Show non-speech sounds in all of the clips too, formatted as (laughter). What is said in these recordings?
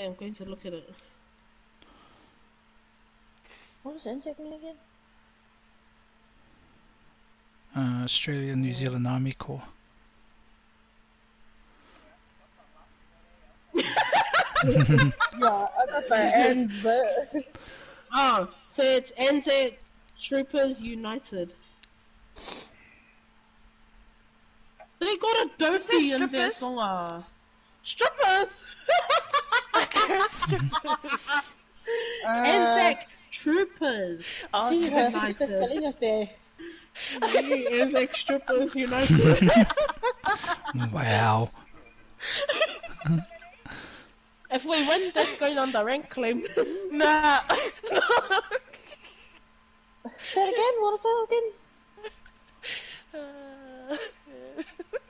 Wait, I'm going to look at it. What does Anzac again? Uh, Australia New Zealand Army Corps. (laughs) yeah, I got the ends, but Oh, so it's NZ Troopers United. They got a dopey in their strippers? song. ah. Strippers! (laughs) NZ Troopers. Oh, sí, to pero the sí, estas United. calinas de... United. Wow. if we win, that's going on the rank claim. (laughs) Nah. Say it again, what is that again? Uh, (laughs)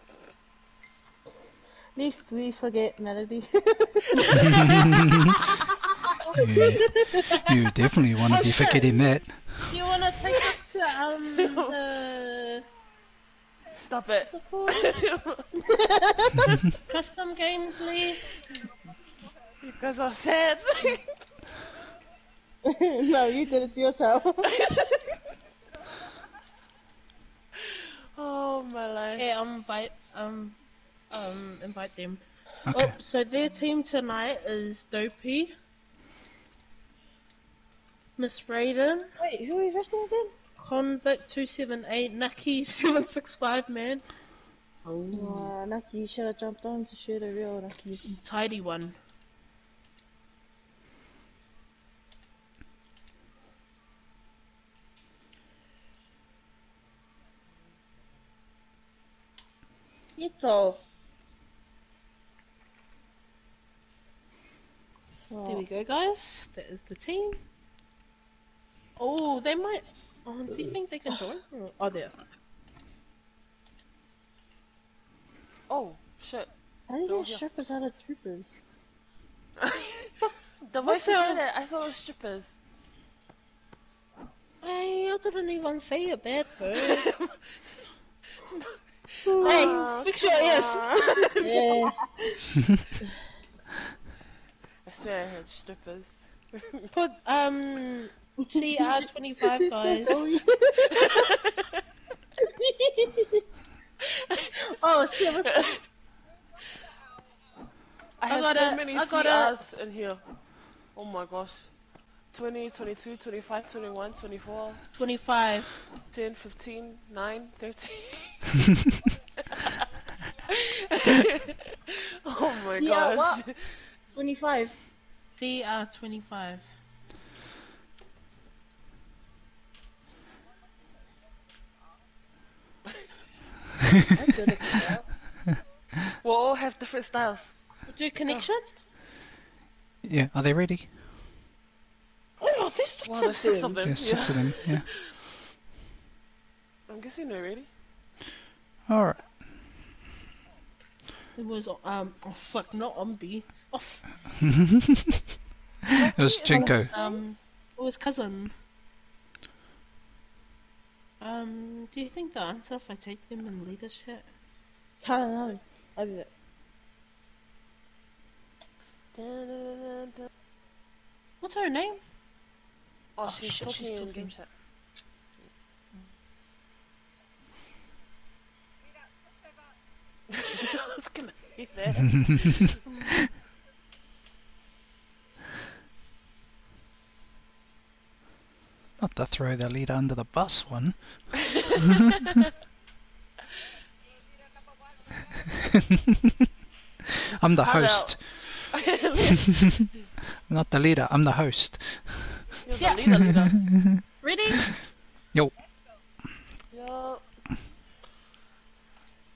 Least we forget melody. (laughs) you, you definitely want to be forgetting that. Do you want to take us to um the Stop it. what's it called? (laughs) custom games league? you guys are sad. (laughs) no, you did it to yourself. oh my life. Okay, um, invite um um invite them. Okay. Oh, so their team tonight is Dopey, Miss Raiden, Wait, who are you wrestling again? Convict two seven eight, Nucky (laughs) seven six five man. Oh, Uh, Naki, you should have jumped on to shoot a real Naki. tidy one. Ito. There we go, guys. That is the team. Oh, they might. Oh, do you think they can join? Oh, there. Oh, shit. How do you Oh, strippers out of troopers? (laughs) the way What's you up? said it, I thought it was strippers. Hey, I didn't even say it bad. (laughs) Aw, hey, fix your ears. (laughs) Yeah. (laughs) I swear I heard (laughs) strippers. Put um CR twenty five She's guys. still (laughs) oh shit, what's I had got so a- many I got a- in here. Oh my gosh. 20, 22, 25, 21, 24, Twenty five. 10, 15, 9, 13. oh my Yeah, gosh. what? 25? CR twenty five. I (laughs) did it. yeah. We'll all have different styles. Do connection? yeah, are they ready? Oh, there's six Wow, of there's six them. of them. There's six of them, yeah. I'm guessing they're ready. Alright. It was um oh fuck not Umbi. Oh (laughs) it was Jinko. um it was cousin. Um, do you think the answer if I take them in leadership? I don't know. I'll be back. What's her name? Oh, Oh, she's shit, talking she's in talking. game chat. I was gonna say that. Not to throw the leader under the bus one. (laughs) I'm the How host. (laughs) Not the leader, I'm the host. You're the Yeah. leader, leader. (laughs) Ready? Yo. Yo.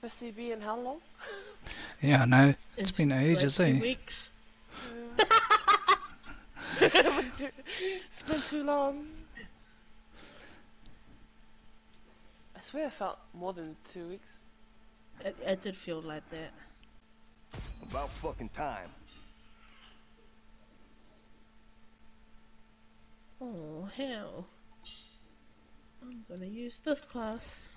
SCB in how long? Yeah, I know. it's been like ages, two eh? weeks. (laughs) it's been too long. I swear I felt more than two weeks. It, it did feel like that. About fucking time. Oh hell. I'm gonna use this class.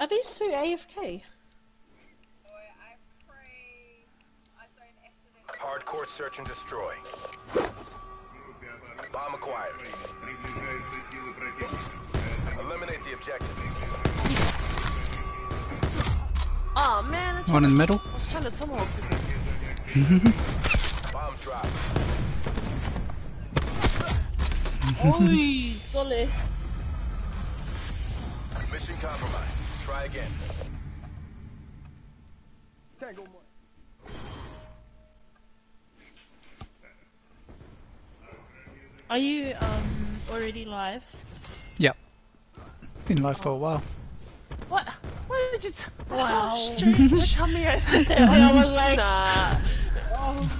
Are these two AFK? Start search and destroy. Bomb acquired. Eliminate the objectives. Oh man, I, One in the middle. I was trying to tomahawk people. (laughs) Bomb dropped. Oi, (laughs) solid. Mission compromised. Try again. Tango Are you um already live? Yep. Been live for a while. What? Why did you? T- Wow. (laughs) You tell me I said that. I was like, nah. (laughs) oh,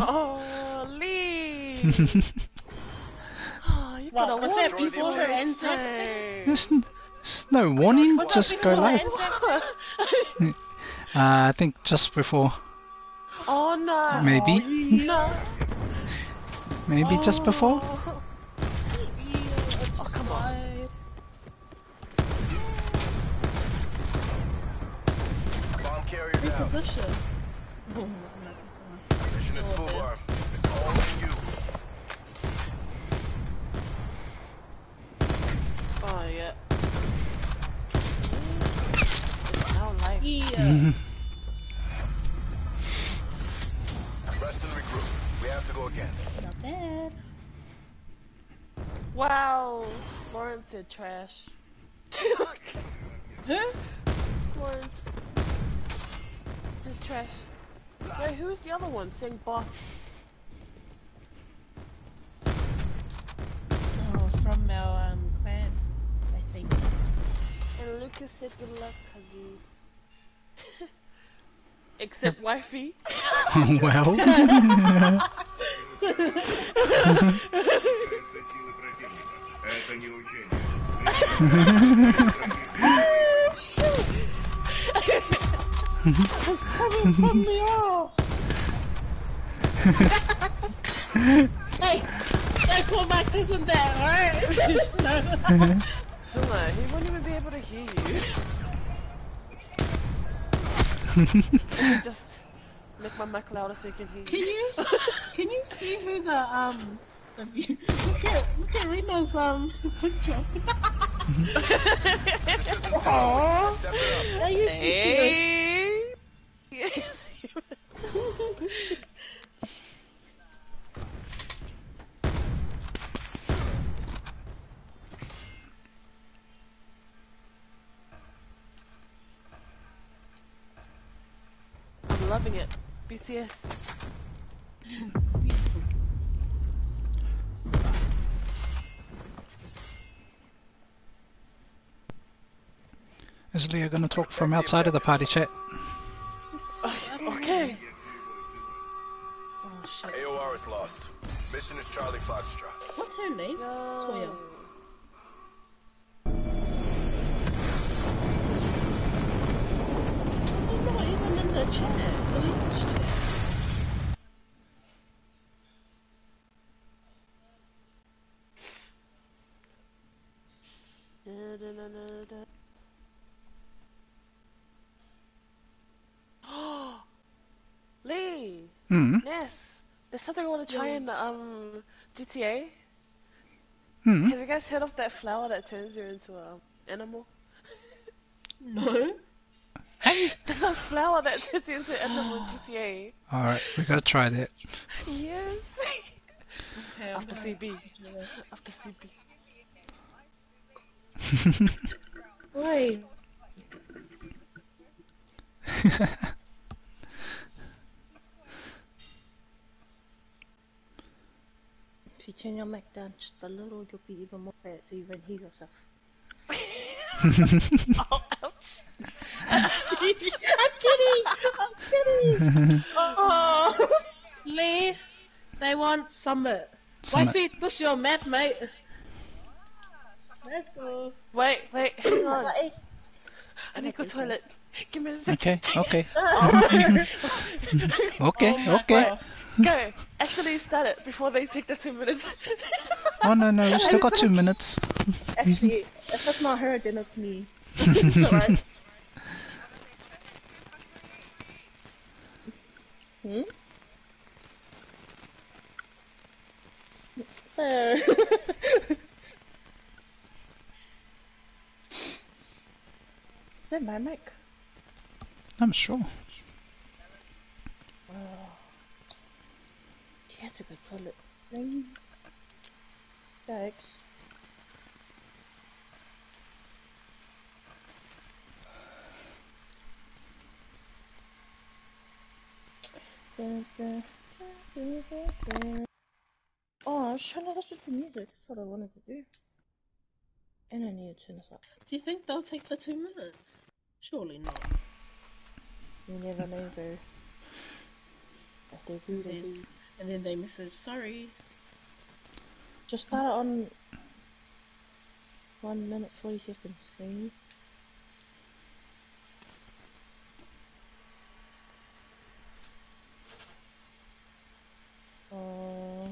Oh, Lee. (laughs) Oh, you What, gotta was warn that people before next Anzac time. There's, no warning. Was that Just go live. (laughs) Uh, I think just before. oh no. Maybe. No. (laughs) Maybe just before. Oh, Oh, come on. Bomb carrier down. Position. Mission is full arm. It's all on you. Oh yeah. It's now life. Yeah. (laughs) Rest and regroup. We have to go again. Not bad. Wow. Lauren said trash. (laughs) Huh? Lauren said trash. Wait, who's the other one saying boss? Oh, from our um clan, I think. And Lucas said good luck, cousins except wifey. (laughs) well. Shit! (laughs) That's coming from the off. hey, that callback isn't there, alright? no. no, he won't even be able to hear you. Let (laughs) me just make my mic louder so you can hear Can you. you can you see who the um the view? Look at look at Reno's um (laughs) picture. This isn't time. Step it Are you Hey. Yes. (laughs) loving it. BTS. Is Leah gonna talk from outside of the party chat? (laughs) Okay. Oh shit. AOR is lost. Mission is Charlie Foxtrot. What's her name? Toya. No. She's not even in the chat. There's something I want to try in um GTA. Hmm. Have you guys heard of that flower that turns you into an animal? No. There's a flower that turns you into an animal in GTA. Alright, we gotta try that. Yes. Okay, After gonna CB. After CP. Wait. (laughs) If you turn your mic down just a little, you'll be even more quiet so you even hear yourself. Oh, ouch. I'm kidding! I'm kidding! oh. Lee, they want Summit. Summit. Wifey, this your map, mate. Let's go. Wait, wait, hang on. I need to go toilet. Give me a second. Okay, (laughs) (laughs) okay. Oh Okay, my okay. gosh. Go. Actually, start it before they take the two minutes. Oh no no, we still got two (laughs) minutes. Actually, if it's not her, then it's me. it's alright. Hmm? There. Is that my mic? I'm sure. She had to go toilet. Mm. Thanks. Oh, I was trying to listen to music. That's what I wanted to do. And I need to turn this up. Do you think they'll take the two minutes? Surely not. You never know, though. If they do, they do. And then they message, sorry. Just start it on one minute forty seconds. Can you? Uh,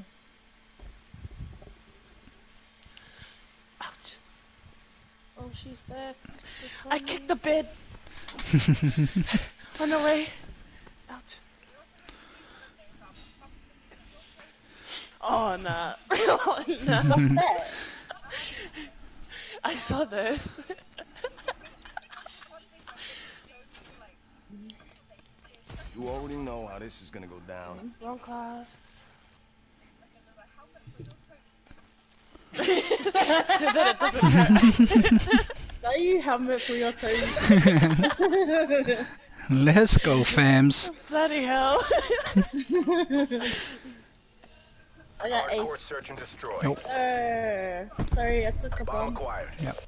Ouch. oh, she's back. I kicked the bed. (laughs) Run away. Ouch. Oh, nah. (laughs) oh, nah. What's (laughs) that? I saw this. You already know how this is gonna go down. Wrong class. so that it doesn't hurt. Now you helmet for your toes. (laughs) Let's go, fams. Bloody hell. (laughs) I got eight. Hardcore search and destroy. Nope. Uh, sorry, I took a Bomb bomb. acquired. Yep.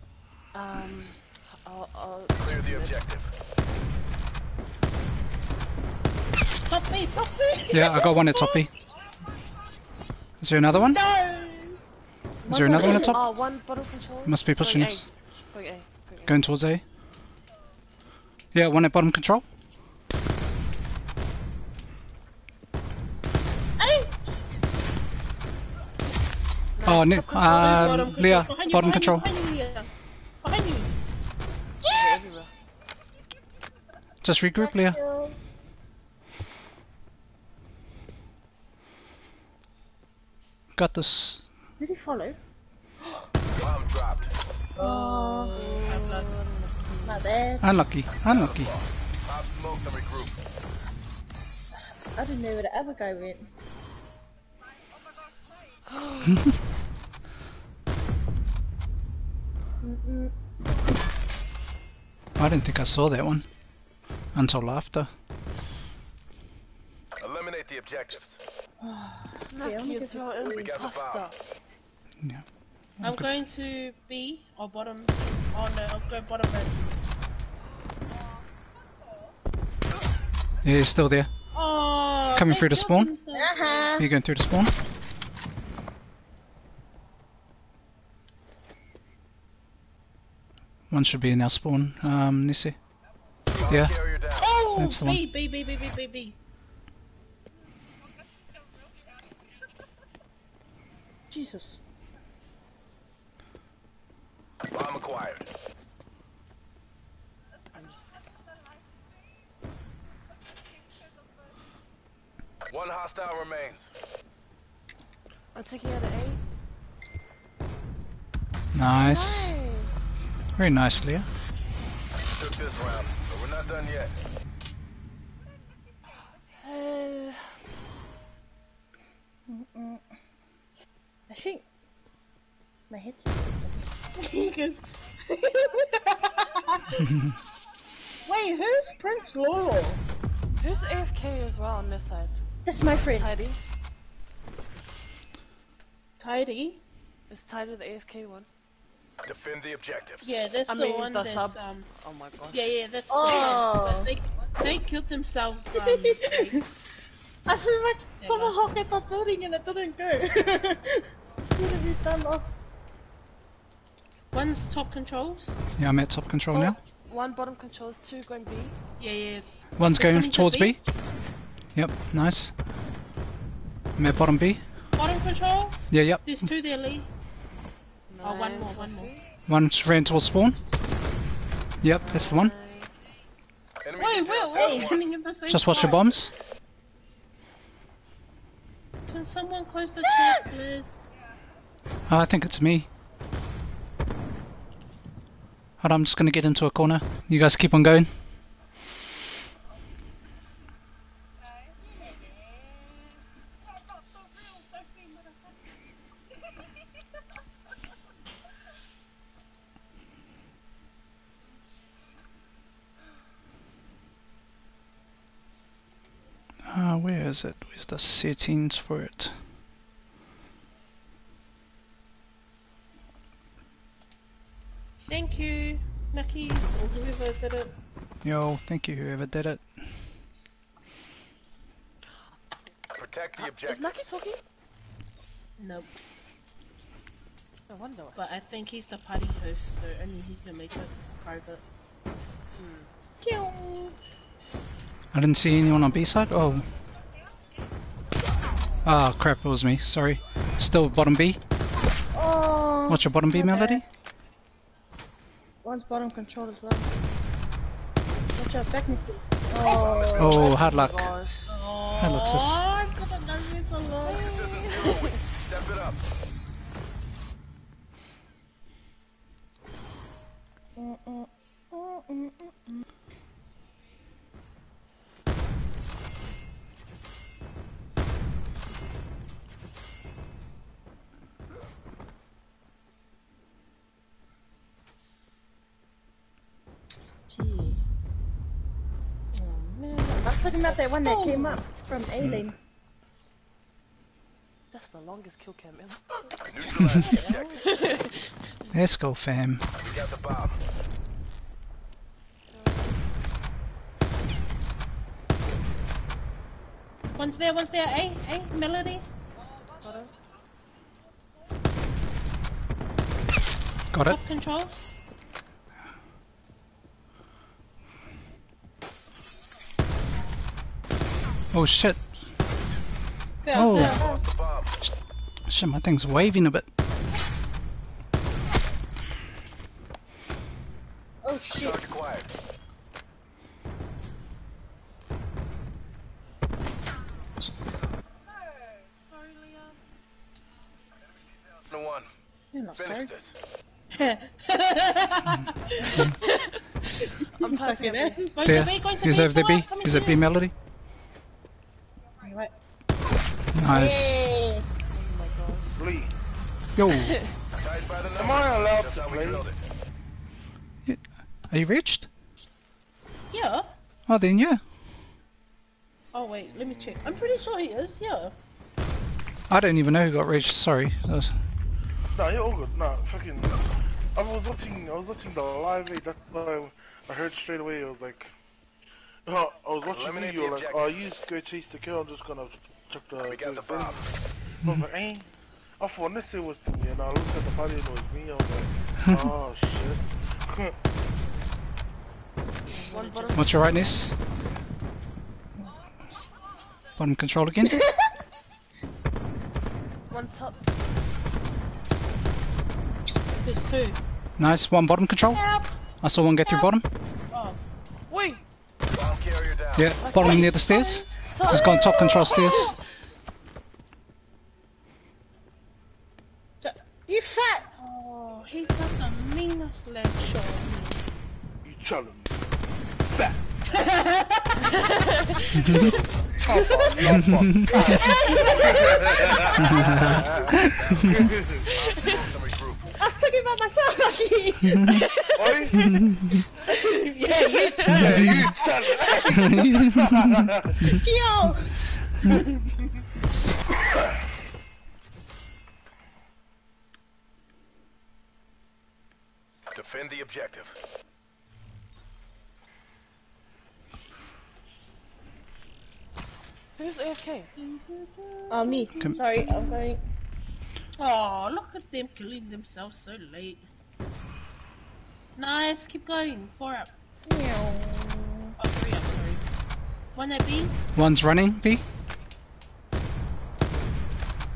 um, I'll, I'll Clear the objective. Top me, top me! Yeah, I got one at top B. Is there another one? No! Is there another one at top? Oh, one bottle control. Must be pushing Going A. us. Going A. Going A. Going towards A. Yeah, one at bottom control. Hey! Oh, no, top control, uh, Leah, Behind you, bottom behind control. You, behind you, Leah. Behind you. They're. Just regroup, Leah. Got this. Did he follow? Bomb dropped. Oh, not bad. Unlucky, unlucky. Pop smoke and regroup. I didn't know where the other guy went. Mm-mm. (gasps) I didn't think I saw that one until after. Eliminate the objectives. (sighs) Knock I'm gonna throw in We got the bomb. Yeah. I'm going to B or bottom. Oh no, I'll go bottom mid. Yeah, he's still there. Oh, Coming through the spawn? themselves. Uh-huh. You going through the spawn? One should be in our spawn, um, Nissi. Yeah. Oh, That's the B, B, B, B, B, B, B. Jesus. Bomb acquired. One hostile remains. I'm taking out an Nice. A. Nice. Very nice, Leah. Took this round, but we're not done yet. Uh, Mm-mm. I think my head's Because (laughs) Wait, who's Prince Laurel? who's AFK as well on this side? That's my friend. Tidy. tidy. Is Tidy the AFK one? Defend the objectives. Yeah, that's I the mean, one the that sub. um. Oh my god. Yeah, yeah, that's Oh. the one. They they killed themselves. Um, (laughs) like, I feel like Yeah, someone that's- hopped at the building and it didn't go. (laughs) Could have been done off. One's top controls. Yeah, I'm at top control oh, now. One bottom controls, two going B. Yeah, yeah. One's They're going coming to towards B? B. Yep, nice. I'm at bottom B. Bottom controls. Yeah, yep. There's two there, Lee. Oh, nice. Oh, one more, one more. One's ran towards spawn. Yep, that's the one. Enemy Wait, wait, details wait! down one. Running (laughs) in the same Just watch your spot. bombs. Can someone close the chat, please? Oh, I think it's me. On, I'm just gonna get into a corner. You guys keep on going. Ah, where is it? Where's the settings for it? Thank you, Maki, or whoever did it. Yo, thank you whoever did it. Protect the objective. Is objective. Maki talking? Nope. I wonder. But I think he's the party host, so only he can make it private. Pew. I didn't see anyone on B side. Oh. Ah, crap, it was me. Sorry. Still bottom B. Oh. What's your bottom B okay. melody? One's bottom control as well. Watch out, back me. Oh. Oh, hard luck. gosh. That looks Oh, us. I could have done this alone. This isn't zero. Step it up. About that one that came up from hmm. A-Lane. That's the longest kill cam ever. Neutralize the objective. Let's go, fam. We got the bomb. One's there, one's there. Hey, hey, Melody. Got it. Top controls. Oh shit. Fell, Oh. fell, fell. Lost the bomb. Shit, my thing's waving a bit. Oh shit. Charge acquired. No one. Finish this. (laughs) Mm, I'm typing Fucking it. ass. Going B, going to He's B. over the B. on, coming He's to at B melody. Right. Nice. Hey. Oh my gosh. Lee, Yo. Tied by the am I allowed to how we play? Are you reached? Yeah. Oh, then yeah. Oh wait, let me check. I'm pretty sure he is. Yeah. I don't even know who got reached. Sorry. That was- Nah, you're all good. Nah, fucking. I was watching. I was watching the live. eh, That's why I heard straight away. I was like, oh, I was watching Eliminate you. You the like, oh, you just go chase the kill. I'm just gonna check the. We got the thing." bomb. I was like, eh. I thought this it was to me, and I looked at the party and it was me. I was like, oh (laughs) shit. One bottom. What's your rightness? Bottom control again. (laughs) One top. There's two. nice. One bottom control. I saw one go through bottom. Oh. Wait. Bomb carrier down. Yeah, bottom near the stairs. Just gone top control stairs. You fat. Oh, he got the meanest leg shot (laughs) on me. You telling me? Fat. The regroup. I was talking about myself, Lucky. Oi? yeah, you Yeah, you telling me? Yo. Defend the objective. Who's AFK? Oh, uh, me. Come- Sorry, I'm going. Oh, look at them killing themselves so late. Nice, keep going. Four up. Meow. Oh, three up, sorry. One at B. One's running. B.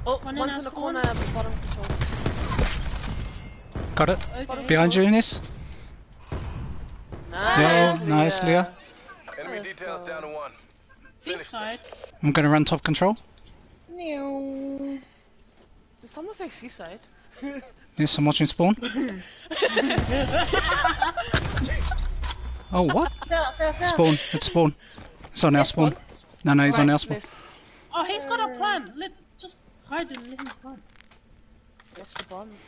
Oh, One one's in in the our corner at the bottom control. Got it. Okay. Behind you, Ines. Nice. Yo, nice, Leah. Enemy details down to one. B Finish side. this. I'm gonna run top control. Meow. Did someone say seaside? Yes, I'm watching spawn. oh, what? Spawn. It's spawn. It's on our spawn. No, no, he's on our spawn. Nest. Oh, he's got a plan. Let just hide and let him plant. What's the bombs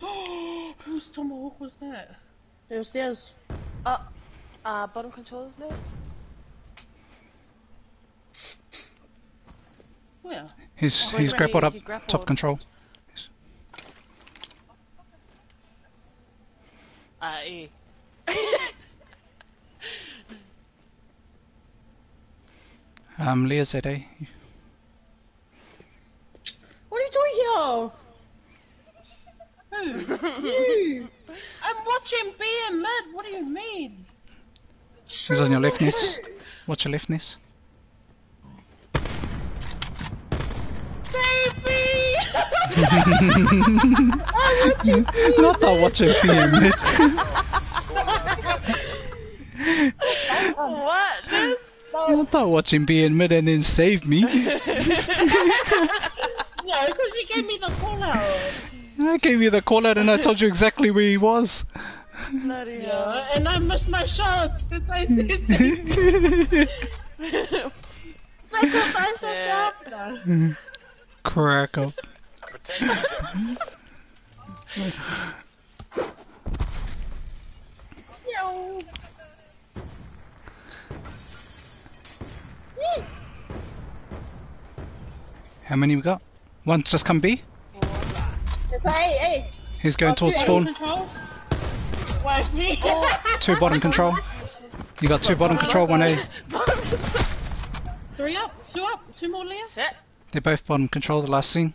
(gasps) thing? Whose tomahawk was that? There's stairs. Uh, uh, bottom controls nest? Where? He's Oh, he's he- grappled up. he grappled. Top control. Ah, (laughs) E. Um, Leah ZA. What are you doing here? Who? You. (laughs) I'm watching B and mid. What do you mean? He's on your left, Ness. Watch your left, Ness. Save me! Not that watching PM. what? This? Not that watching being mid and then save me. no, because you gave me the call out. I gave you the call out and I told you exactly where he was. Bloody hell. Yeah, and I missed my shots. Since I said. (laughs) Sacrifice yourself. No. Crack up. Protect the objective. Yo. How many we got? One's just come B. It's a hey, hey. He's going Oh, towards two spawn. Control. Wipe me. (laughs) Two bottom control. You got two bottom control, one A. Three up, two up, two more left. Shit. They're both bottom control, the last scene.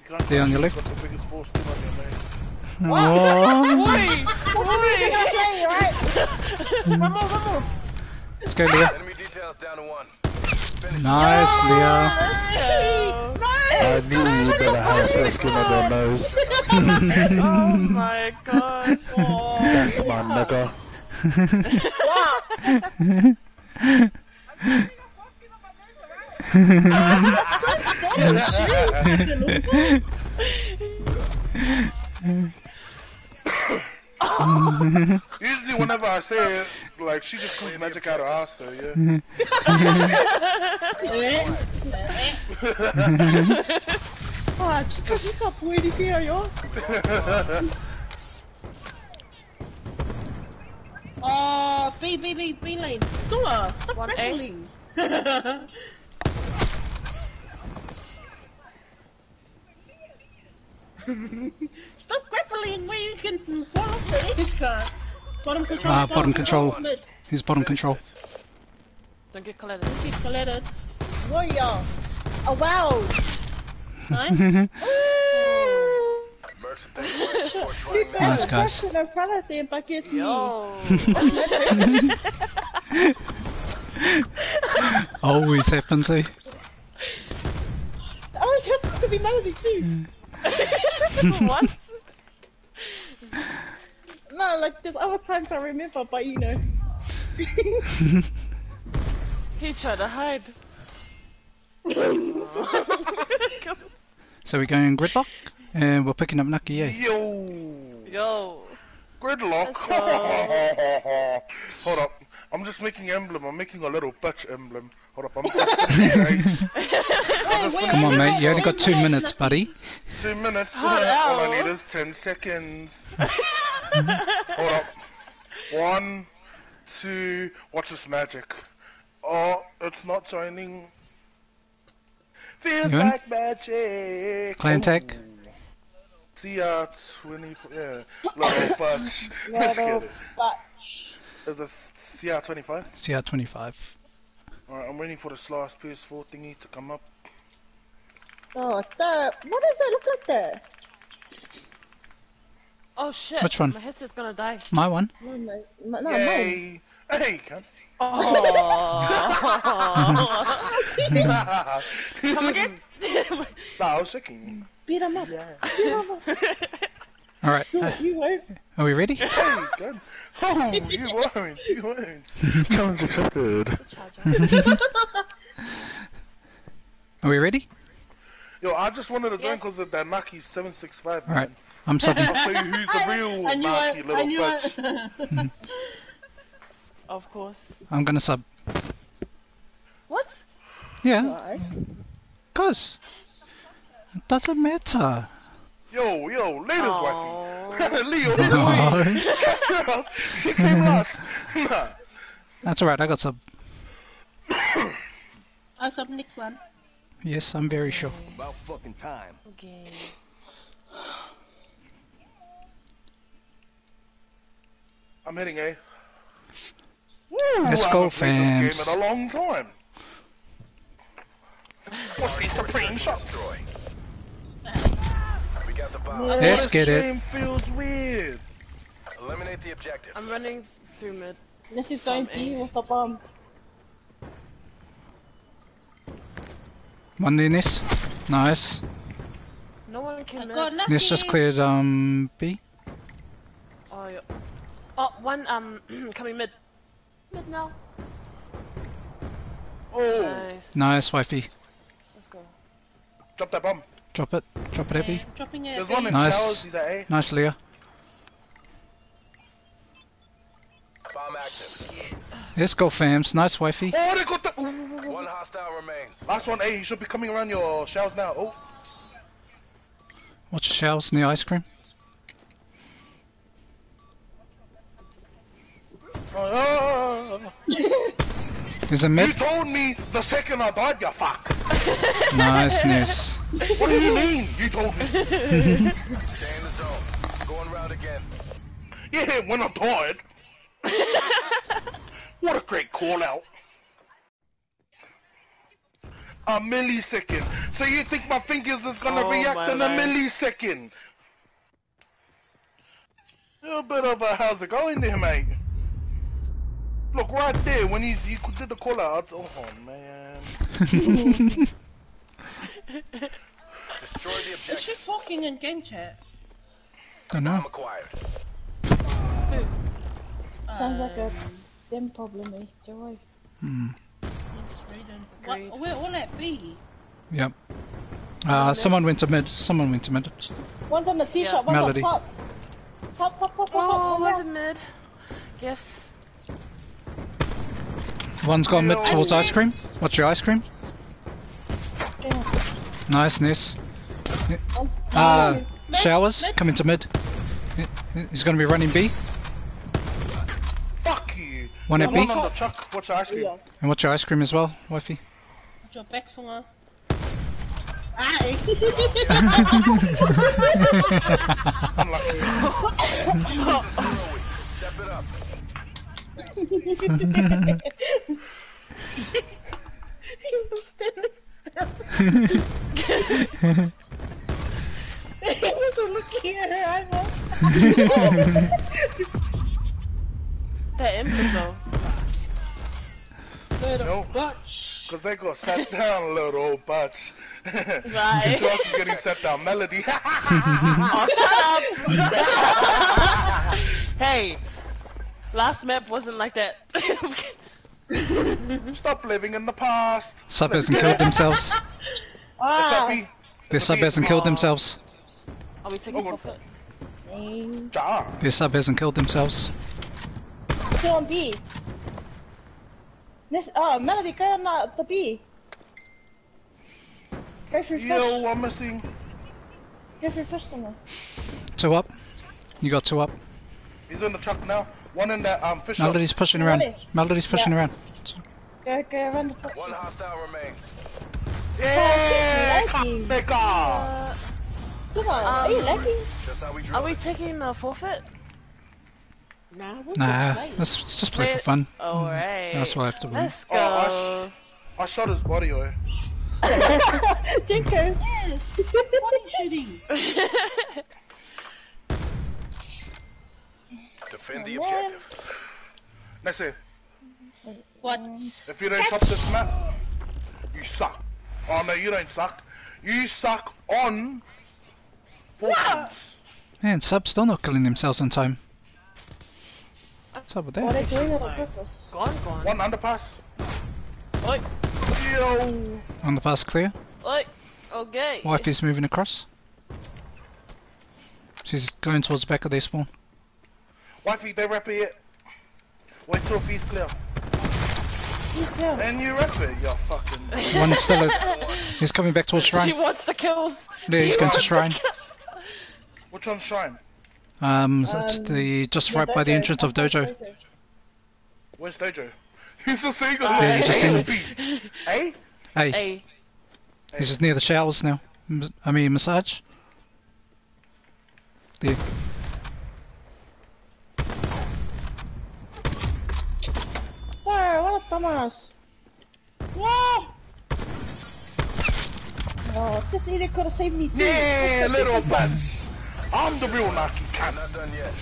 You can't They're on your actually left. Got the biggest force team on your lane. (laughs) (laughs) Oh, Play, right? (laughs) One more, one more. let's go, Leah. Enemy details down to one. Finish Nice, Leah. I knew that I have first skin on their nose. Oh my gosh. That's my nigga. Usually, whenever I say it, like she just comes magic out of ass, yeah. Ah, chica, chica, puede ser yo. Oh, B, B, B, B lane. Sua, stop One (laughs) A. grappling. Stop grappling where you can fall off the edge, car. Bottom control. Ah, bottom control. Mid. He's bottom control. Don't get collided. Keep collided. Warrior. Oh, wow. Nice. Mercs, thanks much for Dude, trying there's that. Nice, a guys. person in front of them, but it's me. (laughs) Always happens, eh? Oh, it happens to be Melody too. What? (laughs) No, like there's other times I remember, but you know. (laughs) He tried to hide. (laughs) So we're going gridlock, and we're picking up Nucky, eh? Yo, Yo. gridlock. Hold up, I'm just making emblem. I'm making a little bitch emblem. Hold up, I'm just finishing eight. Come on, mate. You only got two minutes, buddy. Two minutes. Hold All I need is ten seconds. (laughs) Hold up. One, two. Watch this magic. Oh, it's not joining. Feels You like magic. Clan tag. CR twenty. Yeah. Little (coughs) bunch. Let's get it. But Is this CR twenty five? CR25. Alright, I'm waiting for this last PS4 thingy to come up. oh, that. What does that look like there? Oh shit. Which one? My headset's gonna die. My one. No, no, no, mine. Yay! Hey, can. Oh. (laughs) Come again? Nah, I was checking. Beat him up. Beat him up. (laughs) Alright. Do uh, you won't. are we ready? Hey, can. Oh, you (laughs) won't. You won't. Challenge accepted. (laughs) Are we ready? Yo, I just wanted to join because of that Naki 765, man. Alright, I'm subbing. I'll show you who's the (laughs) real I knew Naki. I little knew bitch. it. Of course. I'm gonna sub. What? Yeah, Why? cause it doesn't matter. Yo, yo, latest Aw. wifey. (laughs) Leo, No. catch her up. She came (laughs) last. Nah. That's alright, I got some. (coughs) I sub next one. Yes, I'm very sure. About fucking time. Okay. I'm hitting A. Woo, Let's I go, haven't played this game in a long time. What's the supreme shots? Destroy. Let's get it. game feels weird. Eliminate the objective. I'm running through mid. This is going From B A. with the bomb. One in this. Nice. No one can I mid. got. This just cleared um B. Oh, yeah. Oh, one um (clears throat) coming mid. Mid now. Oh, Nice. Nice, wifey. Let's go. drop that bomb. Drop it. Drop it, Okay, Abby. I'm dropping it. There's one in Nice. showers. He's at A. Nice, Leah. Bomb active. Let's go, fams. Nice, wifey. Oh, they got the. Ooh. One hostile remains. Last one, A. He should be coming around your shells now. Oh, Watch the shells near ice cream. oh, oh. Is oh, oh, oh. (laughs) it You mid? told me the second I died, you fuck. (laughs) Niceness. What do you mean? You told me. (laughs) Stay in the zone. Going round again. Yeah, when I died. (laughs) what a great call out. A millisecond. So you think my fingers is gonna Oh, react my in a millisecond? A bit of a how's it going there, mate? Look right there when he's you did the call out. Oh man. (laughs) Destroy the Is she talking in game chat? Don't know. Bomb acquired. Sounds like a them problem, eh? Joy. Hmm. What, Agreed. we're all at B. Yep. Uh, someone went to mid. Someone went to mid. One's on the t-shirt, one's Melody. up top. Top, top, top, top, Oh, top, where's top. the mid? Gifts. One's gone mid towards ice cream. Watch your ice cream. Yeah. Niceness. One- Uh, Mid, showers mid. coming to mid. He's gonna be running B. Fuck you. One at There's B. One on the chuck. Watch the ice cream. Yeah. And watch your ice cream as well, wifey. Your back someone. Aye. (laughs) Unlucky. (laughs) Step it up. He was standing still. he wasn't looking at her eyeball. That input though. No. Butch. Cause they got sat down, little old butch. Right. Guess who else is getting sat down? Melody. (laughs) Oh, shut up! (laughs) hey, last map wasn't like that. (laughs) Stop living in the past. Sub hasn't killed themselves. Ah, happy. Their sub hasn't killed themselves. Are we taking Oh, forfeit? name. Ja. Their sub hasn't killed themselves. Two on B. This, uh, Melody, go on the, the B. Go for fish. Yo, I'm missing. Go for fish on there. Two up. You got two up. He's in the truck now. One in that um fish shop. Melody's pushing around. Melody. Melody's pushing Yeah. around. Go, go around the top. One hostile remains. Yeah, Oh, shit, nigga. Uh, Come on, are you Um, lagging? We are we taking a forfeit? Nah, we'll Nah, just play. let's just play Play for fun. Alright. That's why I have to win. Let's go. Oh, I, I shot his body away. Jinko. Yes. Body shooting. (laughs) Defend the Man. objective. That's it. What? If you don't top this map, you suck. Oh no, you don't suck. You suck on fortunes. Man, sub's still not killing themselves in time. What's up with that? Oh, what are that? they doing on purpose? Gone, gone. One underpass. Oi, Yo. On the pass clear. oi, Okay. Wifey's moving across. She's going towards the back of their spawn. Wifey, they rep it. Wait till B's clear. He's down. And you rep it, you fucking. (laughs) One is still at, He's coming back towards She shrine. wants the kills. Yeah, he's She going to shrine. kill- Which one's Shrine? Um, so it's Um, the just Yeah, right by the Dojo. entrance of That's Dojo. Where's Dojo? (laughs) He's just saying Yeah, you just seen him. Hey? Hey, Hey, he's just near the showers now. I mean, massage. There. Wow, what a dumbass. Whoa! Oh, this idiot could have saved me too. Yeah, little bats. I'm the real Naki can. not done yet.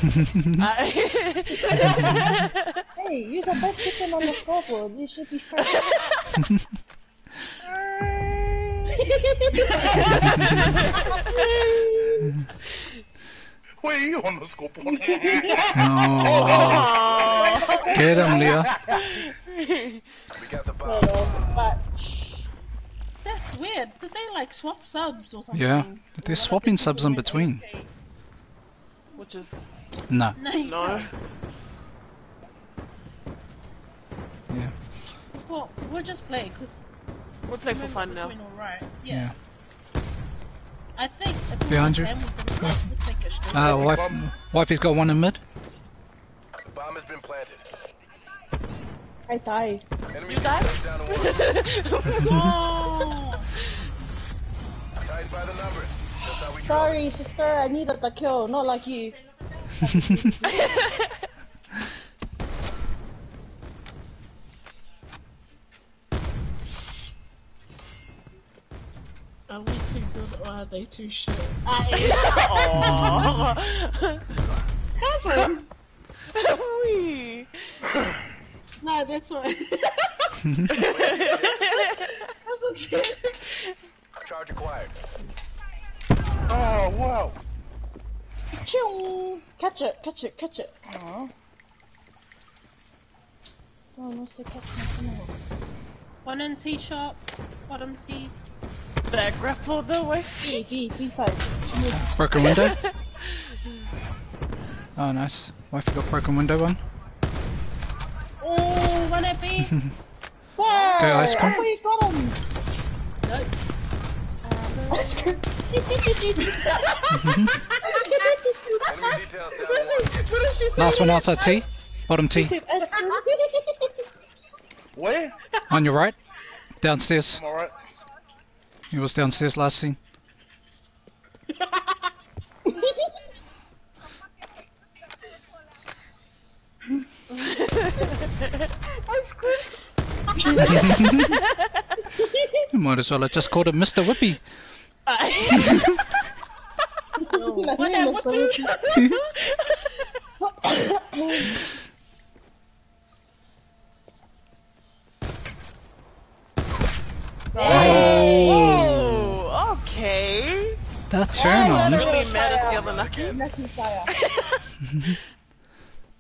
Hey, use a best chicken on the scoreboard. You should be first. (laughs) Where are you on the scoreboard? Oh, get him, Leah. We got the bomb. That's weird. Did they like swap subs or something? Yeah, they're swapping subs in between. Which is No, No. no. yeah, Well, we'll just play because We're playing for fun now. doing alright. yeah. Yeah. I think. I think Behind you. them, we can- we'll take a straight. Uh, wife, wifey's got one in mid. The bomb has been planted. I die. Enemy You died? details down to one. Oh! (laughs) Tied by the numbers. That's how we. Sorry, sister, I needed the kill, not like you. (laughs) (laughs) Are we too good or are they too shit? (laughs) Aww. Cousin! Wee. no, this one. (laughs) Charge acquired. oh, wow. Ching! Catch it, catch it, catch it. Aww. Oh, no, say catch my One in T shop, bottom T. that grapple the way. B, B, B side. Broken window. Oh, nice. Wifey got broken window one. Oh, one at B. Wow! Go, ice cream. I you got him! nope. Ice cream. Enemy details down to one. What did she say? Last one outside T. Bottom T. (laughs) Where? On your right. Downstairs. I'm alright. He was downstairs last scene. Ice cream. You might as well have just called him Mr. Whippy. Mr. Whippy? Whippy. Oh, okay. That turn on. Really mad at the other Nucky. Lucky fire. (laughs)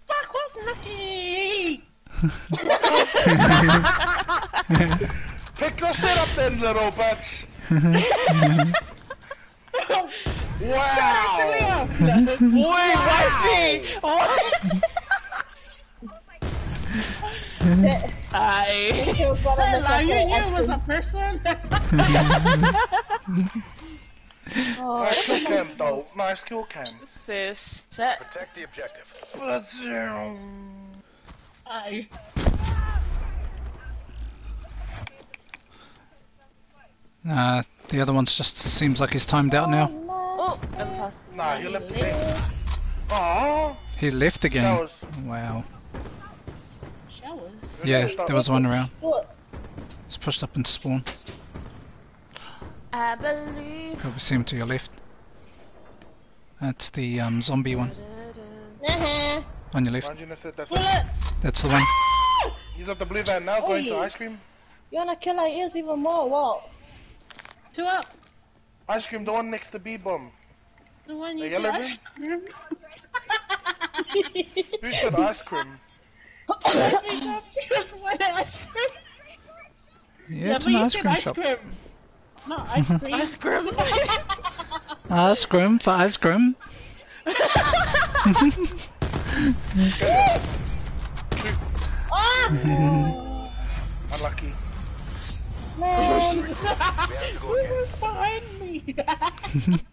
Fuck off, Nucky! (laughs) Pick your shit up then, little bitch. (laughs) wow. Boy, wifey! What? I. Kill brother, Hello, you knew it was cream. a person? (laughs) Oh, Nice kill cam, though. Nice kill cam. Says chat. Protect the objective. Aye. Uh, the other one's just seems like he's timed out now. Oh, and pass. Nah, he left the game. Aww. He left again. Showers. Wow. Showers. Yeah, there was one around. What? It's pushed up into spawn. I believe. Probably see him to your left. That's the um, zombie one Uh-huh. on your left. That's it. Bullets! That's the one. He's at the blue van now, going to Oi. ice cream. You wanna kill our ears even more? What? Two up. Ice cream, the one next to B bomb. The one you The yellow did. Who said ice cream? (laughs) Just one ice cream. Yeah, Yeah, it's but an you ice said cream ice shop. cream. No, (laughs) ice cream. Ice cream. Ice cream for ice cream. (laughs) Oh! Unlucky. Man, We have to go again. Who's behind me? (laughs)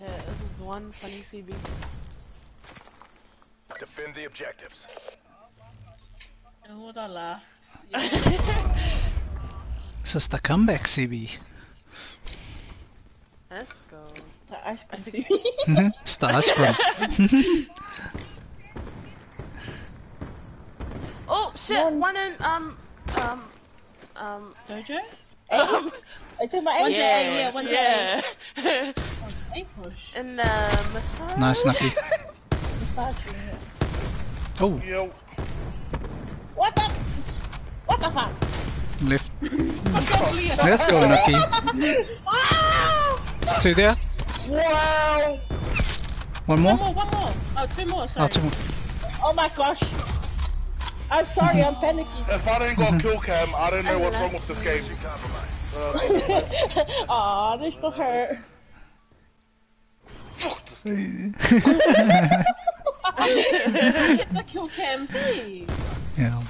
yeah, this is one funny CB. Defend the objectives. oh, la la. This is the comeback, CB. Let's go. the ice cream. it's the ice cream. (laughs) Oh shit! One. One in um um um. Dojo? um It's in my One engine. day, yeah, one yeah. (laughs) A push. and uh, massage. Nice, Nucky. (laughs) Massage room, yeah. Oh, Yo. What the? What the fuck? left. (laughs) Let's go, Nucky. There's (laughs) two there. Wow! One more. One more. more, one more. Oh, two more, sorry. Oh, two more. Oh my gosh. I'm sorry, I'm panicking. If I didn't got kill cam, I don't know what's wrong with this game. Mission compromised. They still hurt. Fuck this (laughs) game. Get the kill cam, see? Yeah.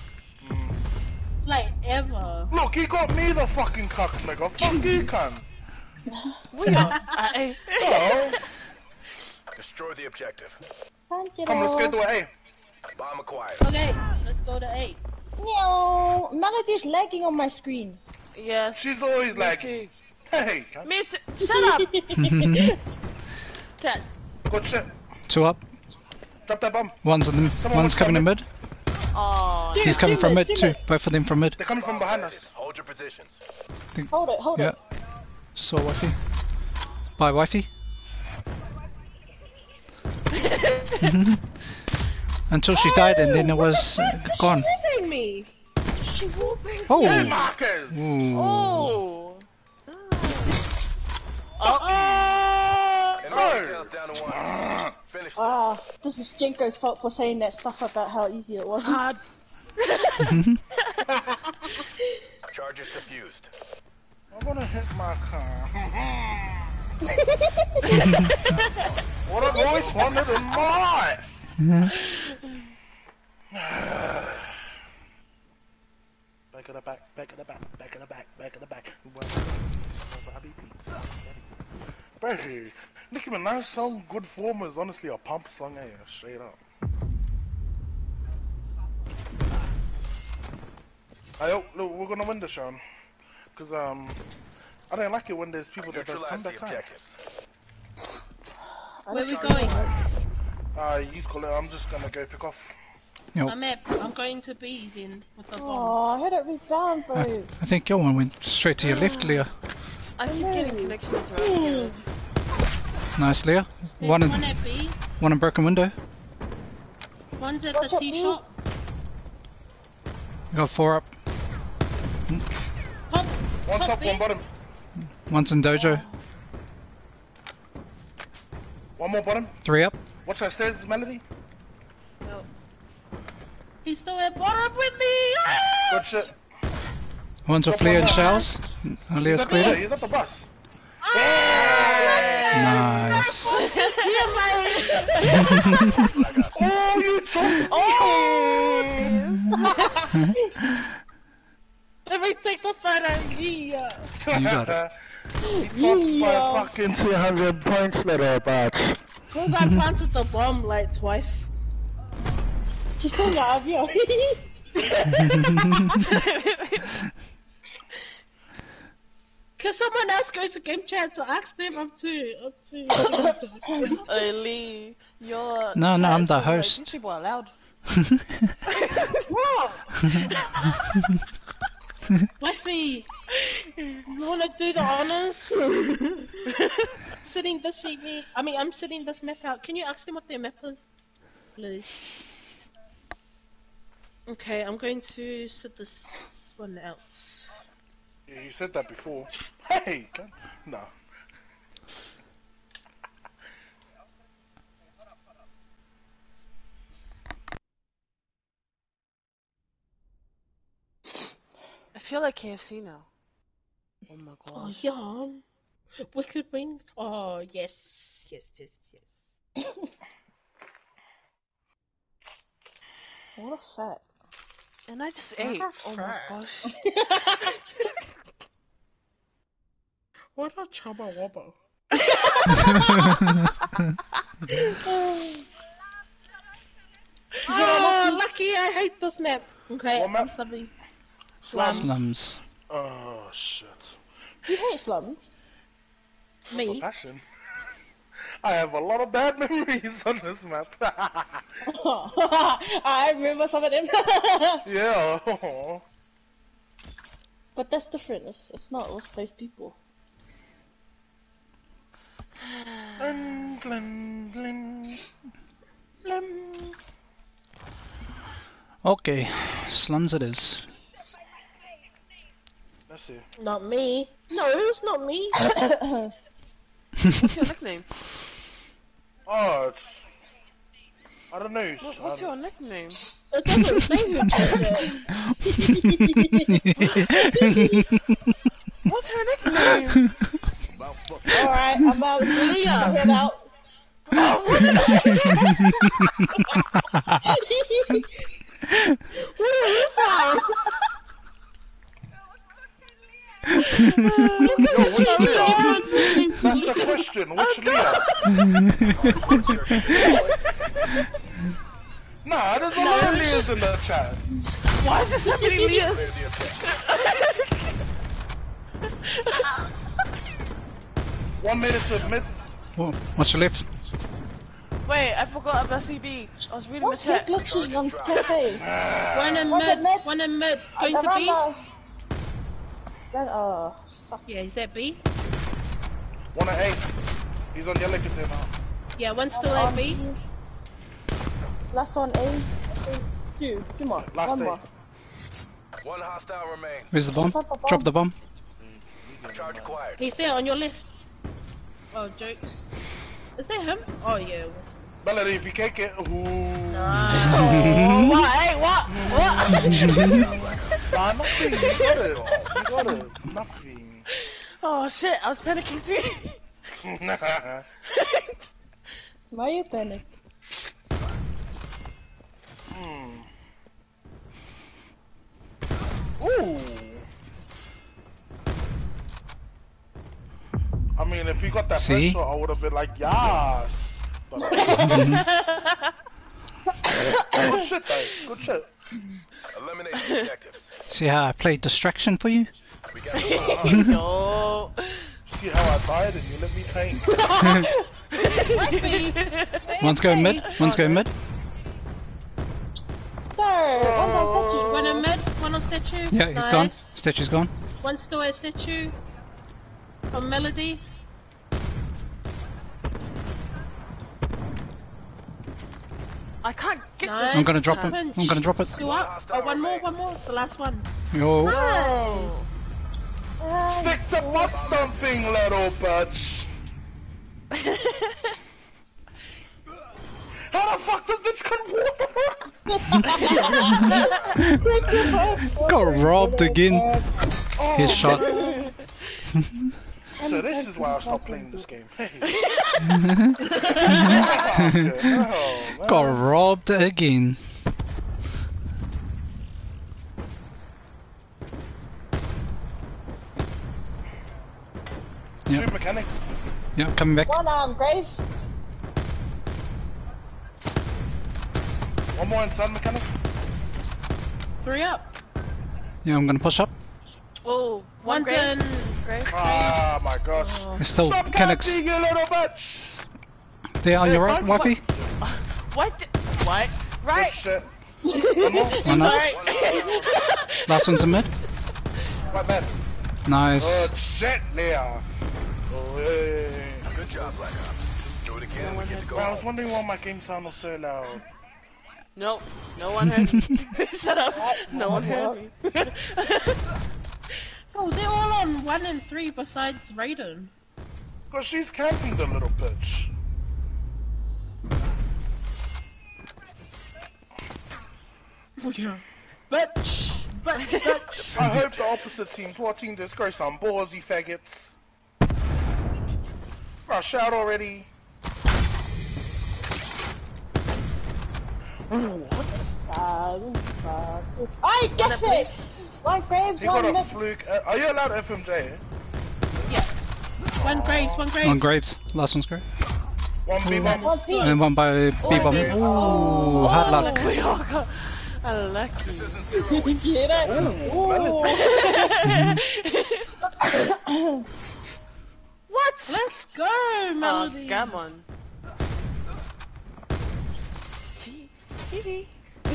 Like, ever. Look, he got me the fucking cuck, nigga. Fuck you, cunt. We are. (laughs) I, Oh, Destroy the objective. Thank you. come, let's go to A. Bomb acquired. Okay, let's go to eight. No, Melody's lagging on my screen. yes. She's always Me like, too. hey, cunt. Me too. Shut up. (laughs) Chat. Good shit. Two up. Drop that bomb. One's in. Someone One's coming in mid. Oh. He's coming from mid Team it, too. team Both of them from mid. They're coming from behind us. Hold your positions. Hold it, hold Yeah. it. Just saw wifey. Bye, wifey. Mm-hmm. Until she died, and then it was gone. Whooping me. She. Oh. Hey, Marcus! Ooh. Oh. Down to. Finish this. Ah, this is Jinko's fault for saying that stuff about how easy it was. God. Charges diffused. I'm gonna hit my car. what a voice always wanted in my life. back of the back, back of the back, back of the back, back of the back. Bro, Nicki Minaj song Good Form is honestly a pump song, eh? Straight up. I hope, look, we're gonna win this, Sean. Cause, um, I don't like it when there's people that does Neutralize the comeback time. objectives. Where we going? Uh, you call it, I'm just gonna go pick off. I'm at, I'm going to be then with the bomb. Oh, I had it rebound, bro. I, I think your one went straight to your left, Leah. I keep getting connections around here. Nice, Leah. There's One in, one at B, one in broken window. one's at Watch the out, tea B. shop. Got four up. Top, One top top, B. one bottom. One's in dojo. One more bottom. Three up. Watch her stairs, Melody. No. He's still at bottom with me. Ah! Good shit. One's with Leah and Shells. Leah's He's at, cleared the, it. he's at the bus. Nice. Oh, you took Let me take the photo. Yeah. You got it. He fucked by fucking 200 points, little bitch. Cause I planted the bomb like twice. She's still alive, yo. (laughs) (laughs) Can someone else go to game chat to ask them? I'm too, I'm too. Hey Lee, you're. No, no, I'm the like, host. These people are loud. what? (laughs) Wifey, you wanna do the honors? (laughs) sitting this CV. I mean, I'm sitting this map out. Can you ask them what their map is, please? Okay, I'm going to sit this one out. Yeah, you said that before. (laughs) Hey! No. I feel like KFC now. Oh my god. Oh yeah. Wicked wings. Oh yes, yes, yes, yes. what a fat. And I just ate. Oh my gosh. (laughs) (laughs) What a chubba wobble. (laughs) Oh, ah, lucky I hate this map. Okay, What I'm map? subbing. Slums. Slums. Oh shit. You hate slums? Me. Passion. (laughs) I have a lot of bad (laughs) memories on this map. I remember some of them. yeah. but that's different. It's, it's not with those people. Glen, glen, glen. Glen. Okay, slums it is. Let's see. Not me. No, it's not me. (coughs) What's your nickname? Oh, it's. I don't know. What, what's your nickname? It doesn't say who. (laughs) (laughs) What's her nickname? (laughs) Alright, I'm out. Leah. Head out. (laughs) What are you from? Yo, which Leah? That's the question. Which Leah? Nah, there's a lot of Leahs in the chat. Why is there so many Leahs? One minute to admit. Whoa, what's your left? Wait, I forgot about CB. I was reading the What's that chat. glitchy on cafe? One in mid. mid? One in mid. Going to B? Remember- Then, uh, fuck. Yeah, is that B? One at eight. He's on yellow kitten now. Yeah, one's still at B. Last one, A. Two. Two more. Last one A. more. One hostile remains. Where's the bomb? Drop the bomb. Drop the bomb. Charge acquired. He's there on your left. Oh, jokes. Is that him? Oh, yeah. it was. Melody, if you can't get. Ooh. Oh, what? Hey, what? What? (laughs) Nah, nothing. You got it. You got it. Nothing. oh shit, I was panicking too. (laughs) Why you panic? Hmm. Ooh. I mean, if you got that See? first I would have been like, yes. But, (laughs) good shit, though. Good shit. Eliminate the objectives. See how I played distraction for you? We got the (laughs) bomb. no. See how I died and you let me paint. (laughs) One's going mid. One's going mid. No, one's on statue. One in mid. One on statue. Yeah, he's nice. gone. Statue's gone. One still at statue. On Melody. I can't get Nice. I'm gonna drop it. I'm gonna drop it. Two up. Oh, one more. One more. It's the last one. Yo. Nice. Ah, Stick to butt stomping, little bitch. (laughs) How the fuck does this come? What the fuck? (laughs) Got robbed again. (laughs) His shot. So this is why I stopped playing this game. (laughs) (laughs) (laughs) Oh, Got robbed again. Shoot Yeah, mechanic. yeah, coming back. One arm, grave. One more inside mechanic. Three up. Yeah, I'm gonna push up. Oh, one One's grave. in. Ah, my gosh. It's still Stop mechanics. camping, you little bitch. There on your right, What? wifey. What? the- What? Good Right. shit. One more. One up. Right. (laughs) Last one's in mid. Right man. Nice. Good shit, Leah. Oh. Good job, Black Ops. Do it again. We get to go I was wondering why my game sounded so loud. Nope. No one heard me. (laughs) (laughs) Shut up. No one heard me. Oh, they're all on one and three besides Raiden. Cause she's camping the little bitch. Oh, yeah. Bitch. bitch, bitch. (laughs) I hope the opposite team's watching this. Go some balls, you faggots. Rush out already. Ooh, what? Fuck, fuck. I guess it! One graves, You got one a fluke. Uh, are you allowed FMJ? Yeah. One graves, one graves. One Graves. Last one's great. One B bomb. One B. And one by B bomb. okay. Ooh, hard luck. We all got unlucky. This isn't zero. (laughs) Did you hear that? Ooh. (laughs) What? Let's go, Oh, Melody. come on. Hee (laughs)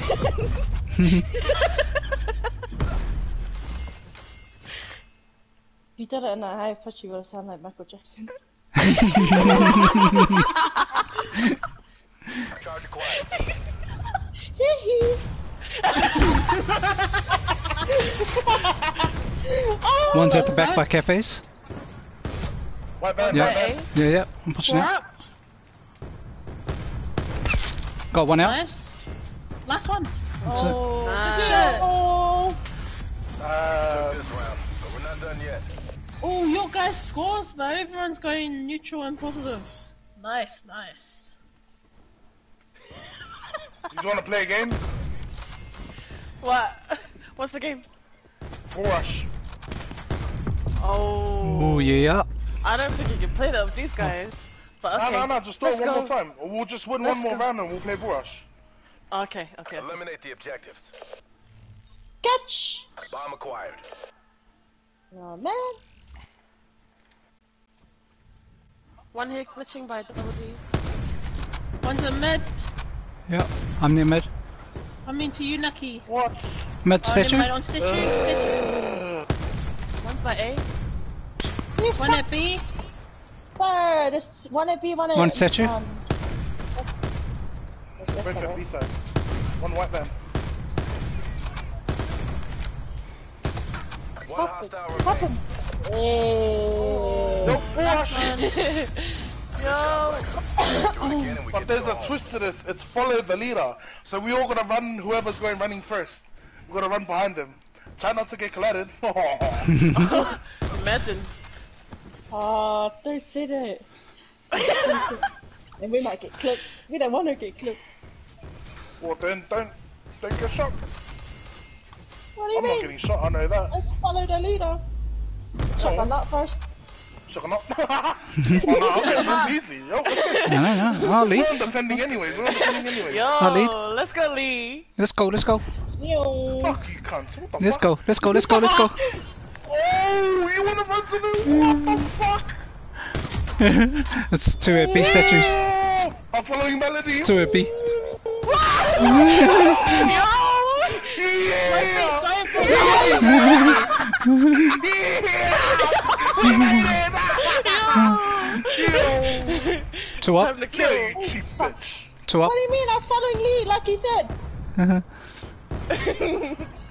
If you did it in a high pitch, you would have sounded like Michael Jackson. Charge acquired. Hee oh, One's at the back by cafes. White van, Yeah. white van. Yeah, yeah. I'm pushing Four out. up. Got one out. Nice. Last one. That's it. Oh, Nice. oh. Uh, This round, but we're not done yet. Oh, your guys' scores though. Everyone's going neutral and positive. Nice, nice. you just want to play a game? What? What's the game? Bull rush. Oh. Oh, yeah. I don't think you can play that with these guys. But okay. No, no, no, just do it one go. more time. We'll just win Let's one more go. round and we'll play bull rush. Okay, okay. okay. Eliminate the objectives. Catch! Bomb acquired. Oh, man. One hit glitching by double D. One's a mid. Yeah. I'm near mid. I'm into you, Nucky. What? Mid Oh, statue. never mind, on statue. statue. One's by A. You One at B. sir. This one at B, one at One statue. Um, that's- that's Wait. B side. One white van. One hostile Pop him. remains. Hey. No! (laughs) Yo! Do it again and we But there's a twist to this. It's follow the leader. So we all gotta run. Whoever's going running first, we gotta run behind them. Try not to get collided. (laughs) Imagine. Oh, don't say that. And we might get clipped. We don't want to get clipped. well, then don't don't get shot. What do you I'm not getting shot. I know that. Let's follow the leader. Check on that first. Shot or not? oh no, okay, that's easy. Yo, let's go. No, no, no. I'll. We're on defending anyways. We're on defending anyways. Yo! I'll lead. Let's go, Lee! Let's go, let's go. Yo. Fuck you, cunts. What the Let's fuck? go, let's go, let's go, let's go. (laughs) Oh, you wanna run to the? What the fuck? (laughs) It's two at B statues. Oh, I'm following Melody. It's two at B. Yeah. Going for it. Two up, Time to kill! Yeah, you cheap bitch. two up. What do you mean? I was following lead, like you said.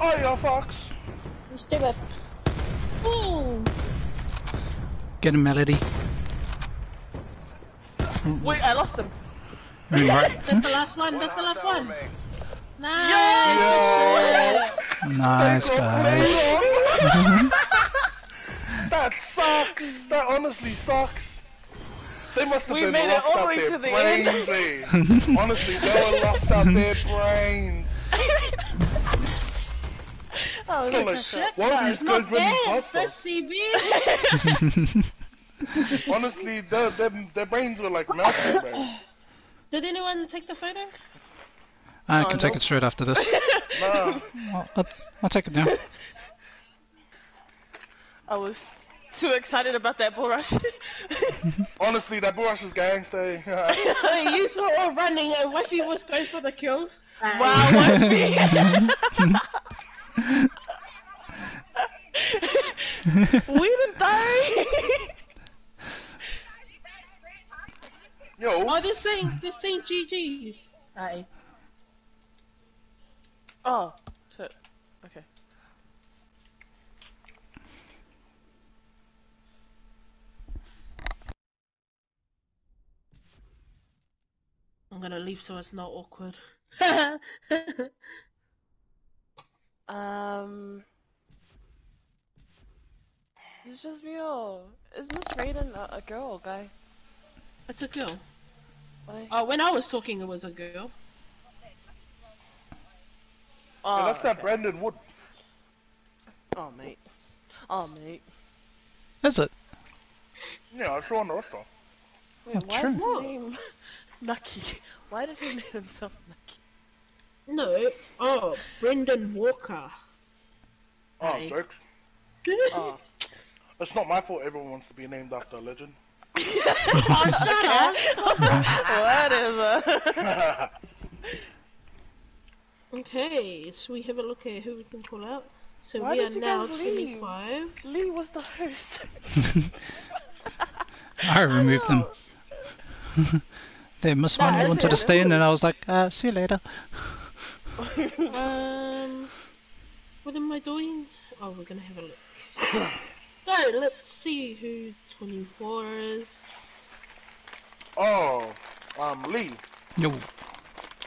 Oh, yeah, fox. You stupid. Mm. Get him, Melody. Wait, I lost him. Right. That's the last one. That's the last Hostile one. remains. Nice. Nice, guys. (laughs) that sucks. That honestly sucks. They must have We been made it lost all the out way their to the end. eh? Honestly, they were lost out their (laughs) brains. Oh, They're look like, at Shit, one of guys, these guys not running past us. CB. Honestly, their, their, their brains were like melting, bro. (coughs) Did anyone take the photo? I Oh, can take it straight after this. (laughs) Nah. I'll, I'll, I'll take it now. (laughs) I was too excited about that bull rush. (laughs) Honestly, that Bush is gangster. Hey, (laughs) you were all running and Wifey was going for the kills. wow, what me? we didn't die. Yo, Oh, they're saying, they're saying GG's. Aye. oh, shit. Okay. I'm gonna leave so it's not awkward. (laughs) Um. It's just real. Is Miss Raiden a, a girl or guy? It's a girl. Why? Oh, when I was talking, it was a girl. Oh, Yeah, that's that okay. Brandon Wood. Oh, mate. Oh, mate. Is it? Yeah, I saw on the roster. Wait, Oh, why true. is his name (laughs) Nucky? (laughs) Why did he name himself Nucky? No. Oh, Brendan Walker. Ah, oh, Aye. jokes. Oh. (laughs) It's not my fault everyone wants to be named after a legend. oh, shut up. (laughs) Whatever. Okay, so we have a look at who we can call out. So Why we are now guys leave? 25. Lee was the host. I removed them. They must one Nah, wanted to stay in, and I was like, uh, see you later. (laughs) Um, what am I doing? Oh, we're gonna have a look. (coughs) so let's see who 24 is. Oh, um, Lee. Yo.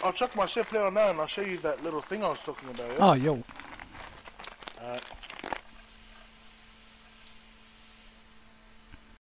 I'll check my ship later now and I'll show you that little thing I was talking about. Yeah? Oh, yo. Alright.